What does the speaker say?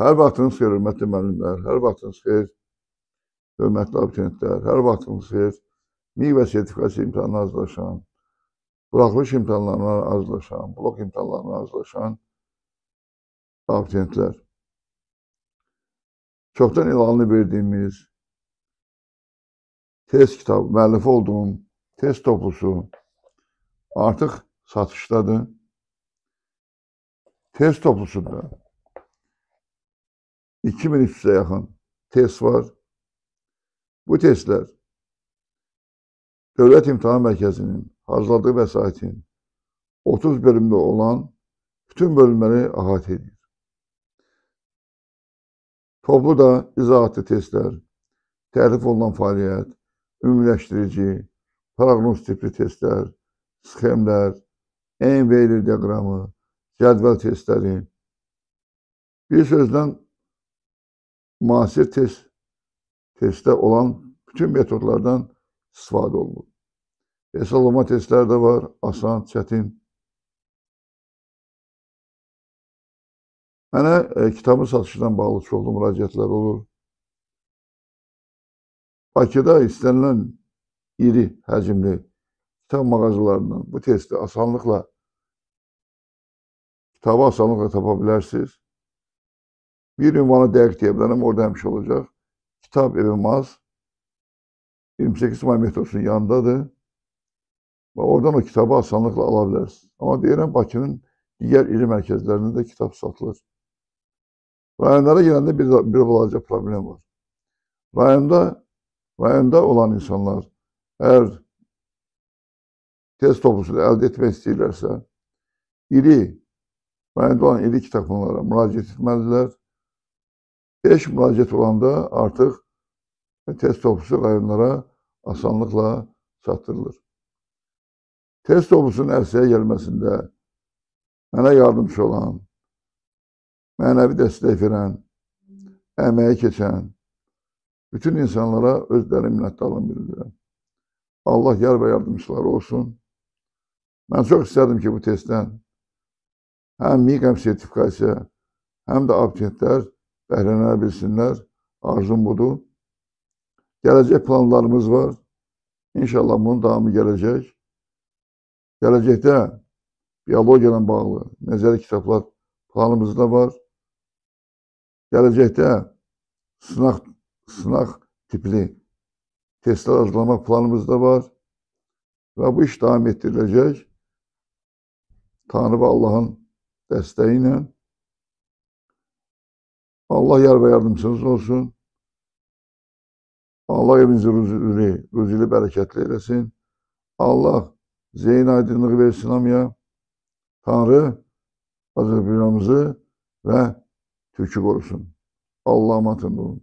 Hər vaxtınız xeyir, hörmətli müəllimlər, hər vaxtınız xeyir, hörmətli abituriyentlər, hər vaxtınız xeyir. MİQ və sertifikasiya imtahanına hazırlaşan, buraxılış imtahanlarına hazırlaşan, blok imtahanlarına hazırlaşan abituriyentlər. Çoxdan elanını verdiyimiz test kitabı, müəllifi olduğum test toplusu artıq satışdadır. Test toplusunda 2300'e yakın test var. Bu testler Devlet İmtihan Merkezi'nin hazırladığı vesayetin 30 bölümde olan bütün bölümleri ahate ediyor. Toplu da izahatlı testler, tərif olunan faaliyet, ümumiləşdirici, prognoz tipli testler, sxemlər, en verir diaqramı, cədvəl testləri, bir sözdən müasir test testte olan bütün metodlardan istifadə olunur. Hesablama testlər də var, asan, çətin. Mənə e, kitabın satışından bağlı çoxlu müraciətlər olur. Bakıda istənilən iri həcmli kitab mağazalarından bu testi asanlıqla kitabı asanlıqla tapa bilərsiniz. Bir ünvana değer kitaplarım orada hemşe olacak. Kitap Evi Maz, 28 May metrosunun yanındadır. Ve oradan o kitabı asanlıkla alabiliriz. Ama diyelim Bakı'nın diğer il merkezlerinde de kitap satılır. Rayonlara gelende bir, bir olacağı problem var. Rayonda, rayonda olan insanlar eğer test topluluğunu elde etmek istiyorlarsa, iri, rayonda olan iri kitaphanelere müracaat etmeliler 5 müraciət olanda artıq test toplusu rayonlara asanlıqla çatdırılır. Test toplusunun ərsəyə gəlməsində mənə yardımcı olan, mənəvi dəstək verən, əməyi keçən bütün insanlara özlərim minnətdarlığımı bildirirəm. Allah yar və yardımcıları olsun. Mən çox istərdim ki, bu testdən həm MİQ, həm sertifikasiya, həm də abituriyentlər Öğrenebilsinler. Arzum budur. Gelecek planlarımız var. İnşallah bunun devamı gelecek. Gelecekte biyologiyle bağlı nezeri kitaplar planımızda var. Gelecekte sınav, sınav tipli testler hazırlamak planımızda var. Ve bu iş devam ettirilecek. Tanrı ve Allah'ın desteğiyle Allah yar ve yardımcınız olsun. Allah evinizi ruzili, ruzili bereketli eylesin. Allah zeyn aydınlığı versin amya. Tanrı Azerbaycan'ımızı ve Türk'ü korusun. Allah'a emanet olun.